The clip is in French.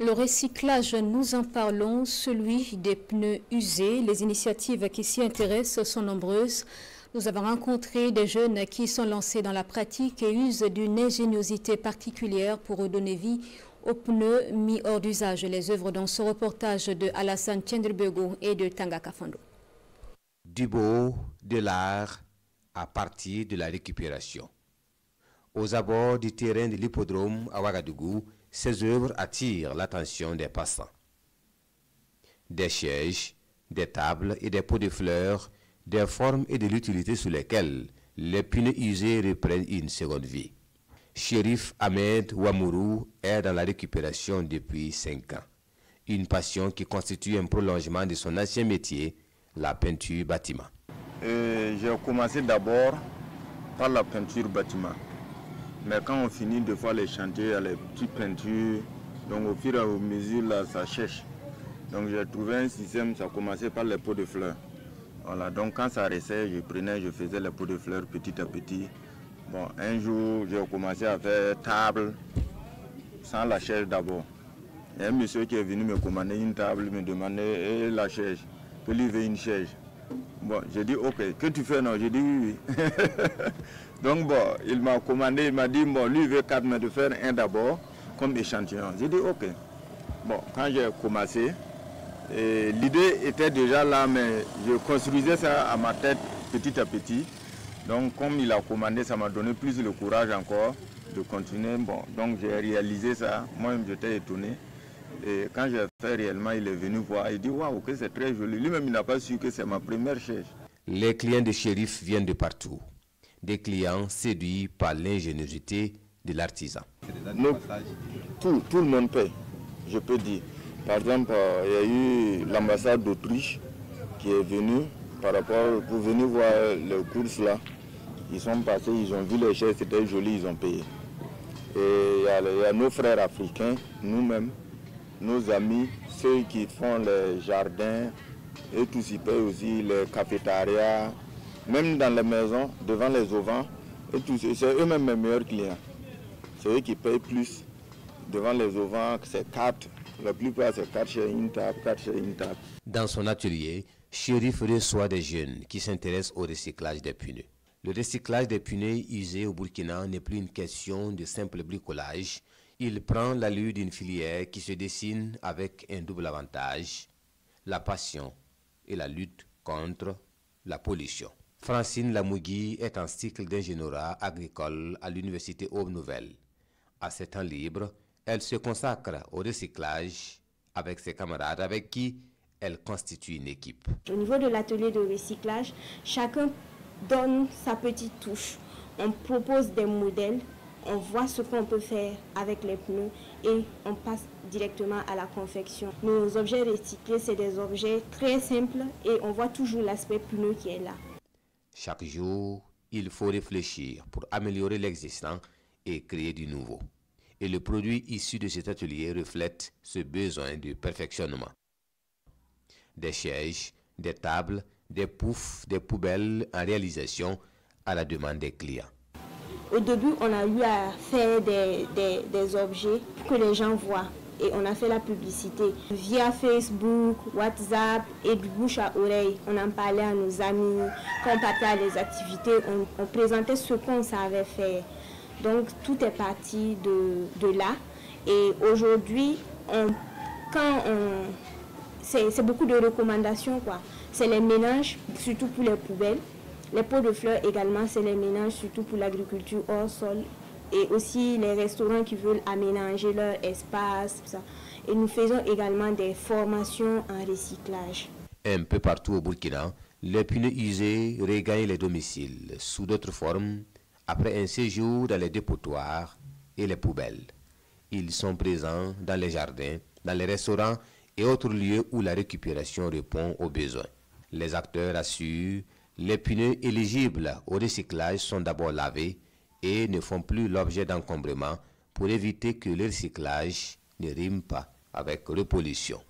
Le recyclage, nous en parlons, celui des pneus usés. Les initiatives qui s'y intéressent sont nombreuses. Nous avons rencontré des jeunes qui sont lancés dans la pratique et usent d'une ingéniosité particulière pour redonner vie aux pneus mis hors d'usage. Les œuvres dans ce reportage de Alassane Tchendrbego et de Tanga Kafando. Du beau, de l'art, à partir de la récupération. Aux abords du terrain de l'hippodrome à Ouagadougou, ces œuvres attirent l'attention des passants. Des sièges, des tables et des pots de fleurs, des formes et de l'utilité sous lesquelles les pneus usés reprennent une seconde vie. Shérif Ahmed Ouamourou est dans la récupération depuis 5 ans. Une passion qui constitue un prolongement de son ancien métier, la peinture bâtiment. J'ai commencé d'abord par la peinture bâtiment. Mais quand on finit de faire les chantiers, il y a les petites peintures. Donc au fur et à mesure, là, ça cherche. Donc j'ai trouvé un système, ça commençait par les pots de fleurs. Voilà, donc quand ça restait, je prenais, je faisais les pots de fleurs petit à petit. Bon, un jour, j'ai commencé à faire table sans la chaise d'abord. Un monsieur qui est venu me commander une table, me demandait et la chaise, que lui une chaise. Bon, j'ai dit ok, que tu fais? Non J'ai dit oui, oui. Donc bon, il m'a commandé, il m'a dit, bon, lui veut quatre, mais de faire un d'abord comme échantillon. J'ai dit ok. Bon, quand j'ai commencé, l'idée était déjà là, mais je construisais ça à ma tête petit à petit. Donc comme il a commandé, ça m'a donné plus le courage encore de continuer. Bon, donc j'ai réalisé ça. Moi-même, j'étais étonné. Et quand j'ai fait réellement, il est venu voir. Il dit Waouh, que c'est très joli. Lui-même, il n'a pas su que c'est ma première chaise. Les clients de shérif viennent de partout. Des clients séduits par l'ingéniosité de l'artisan. Tout, tout le monde paye, je peux dire. Par exemple, il y a eu l'ambassade d'Autriche qui est venue par rapport pour venir voir les courses là. Ils sont passés, ils ont vu les chaises, c'était joli, ils ont payé. Et il y, a, il y a nos frères africains, nous-mêmes, nos amis, ceux qui font les jardins, et tous ils payent aussi les cafétérias, même dans les maisons, devant les auvents, et tous c'est eux-mêmes mes meilleurs clients. C'est eux qui payent plus devant les auvents, c'est quatre. La plupart, c'est quatre chez une table, quatre chez une table. Dans son atelier, Chérif reçoit des jeunes qui s'intéressent au recyclage des pneus. Le recyclage des pneus usés au Burkina n'est plus une question de simple bricolage. Il prend l'allure d'une filière qui se dessine avec un double avantage, la passion et la lutte contre la pollution. Francine Lamougui est en cycle d'ingénierie agricole à l'université Aube Nouvelle. À ses temps libres, elle se consacre au recyclage avec ses camarades avec qui elle constitue une équipe. Au niveau de l'atelier de recyclage, chacun donne sa petite touche. On propose des modèles, on voit ce qu'on peut faire avec les pneus et on passe directement à la confection. Nos objets recyclés, c'est des objets très simples et on voit toujours l'aspect pneu qui est là. Chaque jour, il faut réfléchir pour améliorer l'existant et créer du nouveau. Et le produit issu de cet atelier reflète ce besoin de perfectionnement. Des sièges, des tables, des poufs, des poubelles en réalisation à la demande des clients. Au début, on a eu à faire des, des, des objets que les gens voient et on a fait la publicité via Facebook, WhatsApp et du bouche à oreille. On en parlait à nos amis, quand on partait à les activités, on, présentait ce qu'on savait faire. Donc tout est parti de, de là. Et aujourd'hui, quand on... C'est beaucoup de recommandations, quoi. C'est les ménages, surtout pour les poubelles. Les pots de fleurs également, c'est les ménages, surtout pour l'agriculture hors sol et aussi les restaurants qui veulent aménager leur espace. Et nous faisons également des formations en recyclage. Un peu partout au Burkina, les pneus usés regagnent les domiciles sous d'autres formes après un séjour dans les dépotoirs et les poubelles. Ils sont présents dans les jardins, dans les restaurants et autres lieux où la récupération répond aux besoins. Les acteurs assurent les pneus éligibles au recyclage sont d'abord lavés et ne font plus l'objet d'encombrement pour éviter que le recyclage ne rime pas avec repollution.